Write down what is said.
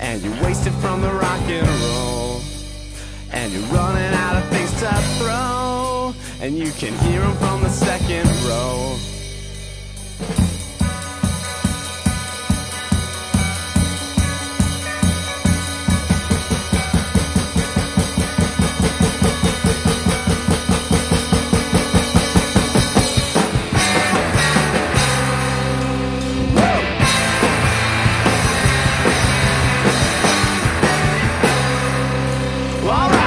And you're wasted from the rock and roll. And you're running out of things to throw. And you can hear them from the second row. All right.